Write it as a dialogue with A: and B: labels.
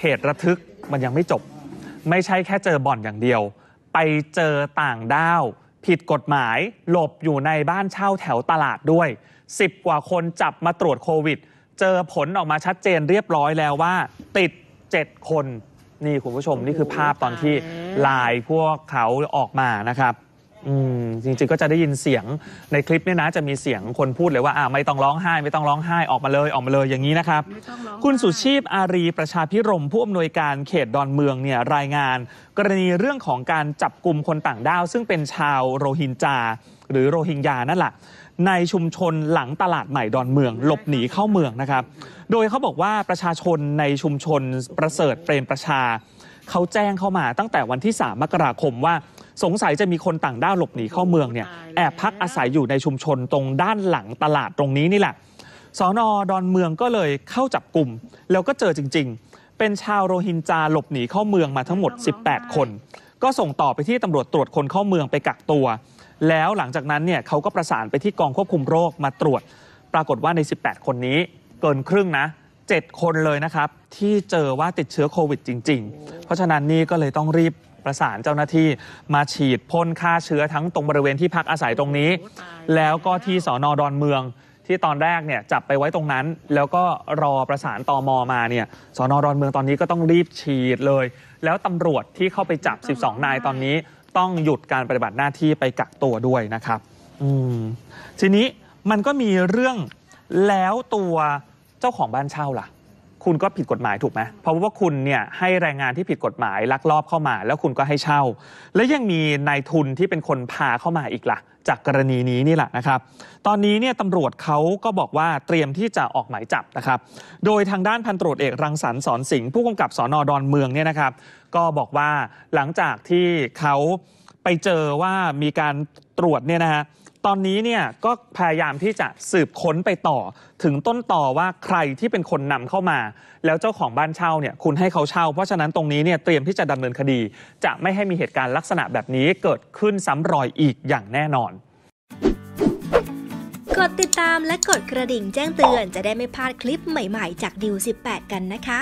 A: เหตุระทึกมันยังไม่จบ ไม่ใช่แค่เจอบ่อนอย่างเดียว ไปเจอต่างด้าว ผิดกฎหมายหลบอยู่ในบ้านเช่าแถวตลาดด้วย 10 กว่าคนจับมาตรวจโควิด เจอผลออกมาชัดเจนเรียบร้อยแล้วว่า ติด 7 คน นี่คุณผู้ชมนี่คือภาพตอนที่ลายพวกเขาออกมานะครับ อืมจริงๆก็จะได้ยินเสียงในคลิปเนี่ยนะจะมีเสียงคนพูดเลยว่าอ่าไม่ต้องร้องไห้ ไม่ต้องร้องไห้ออกมาเลยออกมาเลยอย่างนี้นะครับคุณสุชีพอารีประชาพิรมผู้อำนวยการเขตดอนเมืองเนี่ยรายงาน กรณีเรื่องของการจับกลุ่มคนต่างด้าว ซึ่งเป็นชาวโรฮิงญาหรือโรฮิงญานั่นแหละในชุมชนหลังตลาดใหม่ดอนเมือง หลบหนีเข้าเมืองนะครับ โดยเขาบอกว่าประชาชนในชุมชนประเสริฐเปรมประชา เขาแจ้งเข้ามาตั้งแต่วันที่ 3 มกราคมว่า สงสัยจะมีคนต่างด้าวหลบหนีเข้าเมืองเนี่ยแอบพักอาศัยอยู่ในชุมชนตรงด้านหลังตลาดตรงนี้นี่แหละสอนอดอนเมืองก็เลยเข้าจับกลุ่ม แล้วก็เจอจริง ๆ เป็นชาวโรฮิงญาหลบหนีเข้าเมืองมาทั้งหมด 18 คน ก็ส่งต่อไปที่ตำรวจตรวจคนเข้าเมืองไปกักตัว แล้วหลังจากนั้นเนี่ยเขาก็ประสานไปที่กองควบคุมโรคมาตรวจ ปรากฏว่าใน 18 คนนี้เกินครึ่งนะ 7 คนเลยนะครับ ที่เจอว่าติดเชื้อโควิดจริง ๆ เพราะฉะนั้นนี่ก็เลยต้องรีบประสานเจ้าหน้าที่มาฉีดพ่นฆ่าเชื้อทั้งตรงบริเวณที่พักอาศัยตรงนี้ แล้วก็ที่สอนอดอนเมืองที่ตอนแรกเนี่ยจับไปไว้ตรงนั้น แล้วก็รอประสานตอมอมาเนี่ยสอนอดอนเมืองตอนนี้ก็ต้องรีบฉีดเลย แล้วตำรวจที่เข้าไปจับ 12 นายตอนนี้ ต้องหยุดการปฏิบัติหน้าที่ไปกักตัวด้วยนะครับ อืมทีนี้มันก็มีเรื่องแล้วตัว เจ้าของบ้านเช่าล่ะ คุณก็ผิดกฎหมายถูกไหมเพราะว่าคุณเนี่ยให้แรงงานที่ผิดกฎหมายลักลอบเข้ามา แล้วคุณก็ให้เช่า และยังมีนายทุนที่เป็นคนพาเข้ามาอีกล่ะ จากกรณีนี้นี่แหละนะครับ ตอนนี้เนี่ยตำรวจเขาก็บอกว่าเตรียมที่จะออกหมายจับนะครับ โดยทางด้านพันตรวจเอกรังสรรค์สอนสิงห์ผู้กำกับสอนอดอนเมืองเนี่ยนะครับ ก็บอกว่าหลังจากที่เขาไปเจอว่ามีการตรวจเนี่ยนะฮะ ตอนนี้เนี่ยก็พยายามที่จะสืบค้นไปต่อ ถึงต้นต่อว่าใครที่เป็นคนนำเข้ามา แล้วเจ้าของบ้านเช่าเนี่ยคุณให้เขาเช่า เพราะฉะนั้นตรงนี้เนี่ยเตรียมที่จะดำเนินคดี จะไม่ให้มีเหตุการณ์ลักษณะแบบนี้เกิดขึ้นซ้ำรอยอีกอย่างแน่นอน
B: กดติดตามและกดกระดิ่งแจ้งเตือนจะได้ไม่พลาดคลิปใหม่ๆ จากดิว18 กันนะคะ